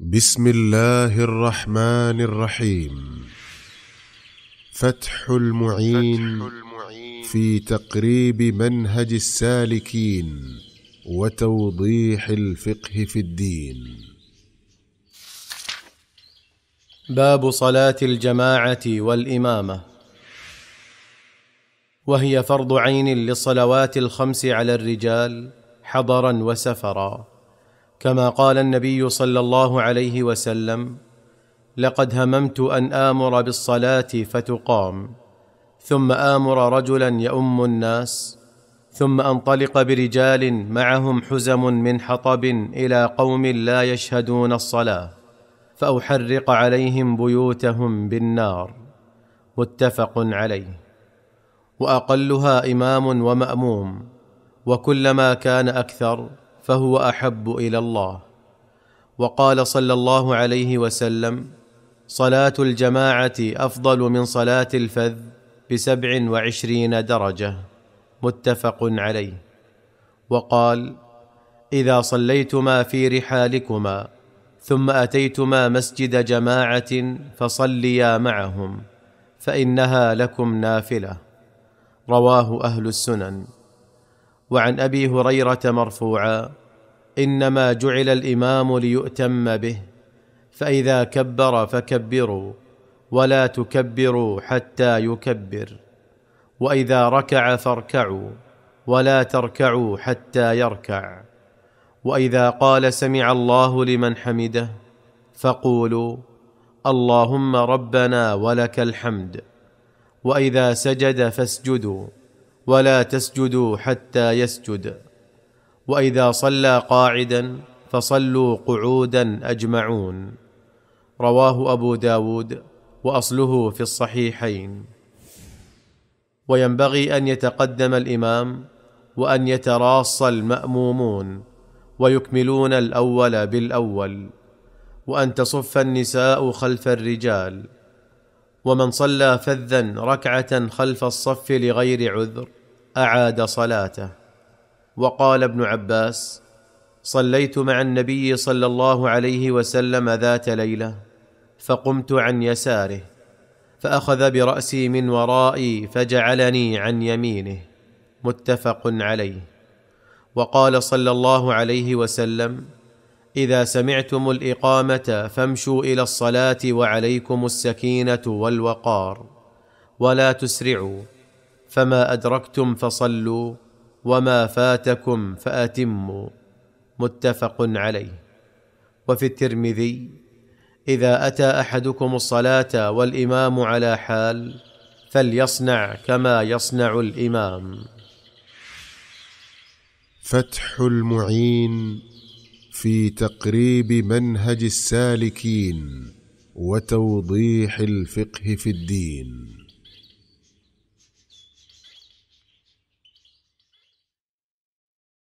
بسم الله الرحمن الرحيم. فتح المعين في تقريب منهج السالكين وتوضيح الفقه في الدين. باب صلاة الجماعة والإمامة. وهي فرض عين للصلوات الخمس على الرجال حضرا وسفرا. كما قال النبي صلى الله عليه وسلم لقد هممت أن آمر بالصلاة فتقام ثم آمر رجلا يؤم الناس ثم أنطلق برجال معهم حزم من حطب إلى قوم لا يشهدون الصلاة فأحرق عليهم بيوتهم بالنار. متفق عليه. وأقلها إمام ومأموم وكلما كان أكثر فهو أحب إلى الله. وقال صلى الله عليه وسلم صلاة الجماعة أفضل من صلاة الفذ بسبع وعشرين درجة. متفق عليه. وقال إذا صليتما في رحالكما ثم أتيتما مسجد جماعة فصليا معهم فإنها لكم نافلة. رواه أهل السنن. وعن أبي هريرة مرفوعا إنما جعل الإمام ليؤتم به فإذا كبر فكبروا ولا تكبروا حتى يكبر وإذا ركع فاركعوا ولا تركعوا حتى يركع وإذا قال سمع الله لمن حمده فقولوا اللهم ربنا ولك الحمد وإذا سجد فاسجدوا. ولا تسجدوا حتى يسجد. وإذا صلى قاعدا فصلوا قعودا أجمعون. رواه أبو داود وأصله في الصحيحين. وينبغي أن يتقدم الإمام وأن يتراص المأمومون ويكملون الأول بالأول. وأن تصف النساء خلف الرجال. ومن صلى فذا ركعة خلف الصف لغير عذر أعاد صلاته. وقال ابن عباس صليت مع النبي صلى الله عليه وسلم ذات ليلة فقمت عن يساره فأخذ برأسي من ورائي فجعلني عن يمينه. متفق عليه. وقال صلى الله عليه وسلم إذا سمعتم الإقامة فامشوا إلى الصلاة وعليكم السكينة والوقار ولا تسرعوا فما أدركتم فصلوا وما فاتكم فأتموا. متفق عليه. وفي الترمذي إذا أتى أحدكم الصلاة والإمام على حال فليصنع كما يصنع الإمام. فتح المعين. في تقريب منهج السالكين وتوضيح الفقه في الدين.